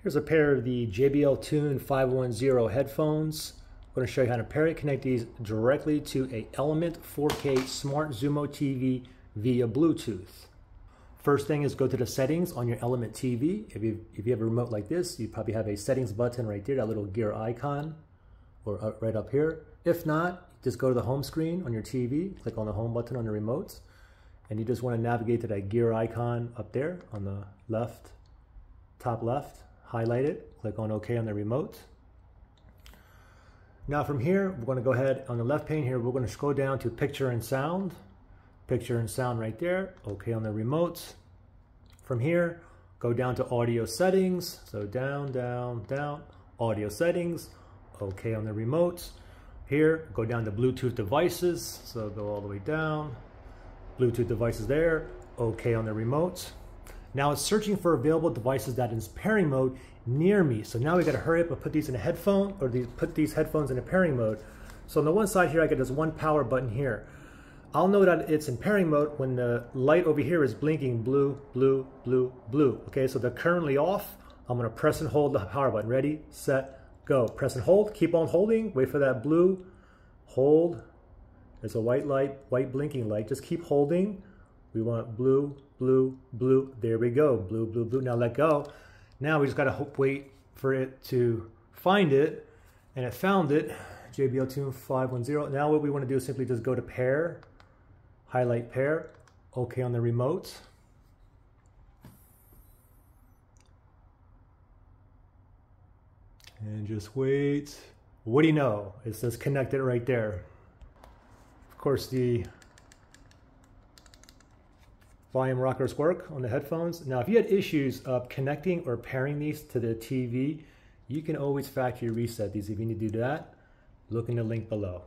Here's a pair of the JBL Tune 510 headphones. I'm going to show you how to pair it, connect these directly to a Element 4K Smart Xumo TV via Bluetooth. First thing is go to the settings on your Element TV. If you, if you have a remote like this, you probably have a settings button right there, that little gear icon, or right up here. If not, just go to the home screen on your TV, click on the home button on the remote, and you just want to navigate to that gear icon up there on the left, top left highlight it, click on OK on the remote. Now from here, we're going to go ahead on the left pane here, we're going to scroll down to picture and sound. Picture and sound right there, OK on the remote. From here, go down to audio settings. So down, down, down, audio settings, OK on the remote. Here, go down to Bluetooth devices. So go all the way down. Bluetooth devices there, OK on the remote. Now it's searching for available devices that is pairing mode near me. So now we gotta hurry up and put these in a headphone or these, put these headphones in a pairing mode. So on the one side here, I get this one power button here. I'll know that it's in pairing mode when the light over here is blinking blue, blue, blue, blue. Okay, so they're currently off. I'm gonna press and hold the power button. Ready, set, go. Press and hold, keep on holding, wait for that blue, hold. There's a white light, white blinking light. Just keep holding. We want blue, blue, blue. There we go. Blue, blue, blue. Now let go. Now we just got to wait for it to find it. And it found it. JBL Tune 510. Now what we want to do is simply just go to pair, highlight pair, OK on the remote. And just wait. What do you know? It says connected right there. Of course, the volume rockers work on the headphones. Now, if you had issues of connecting or pairing these to the TV, you can always factory reset these. If you need to do that, look in the link below.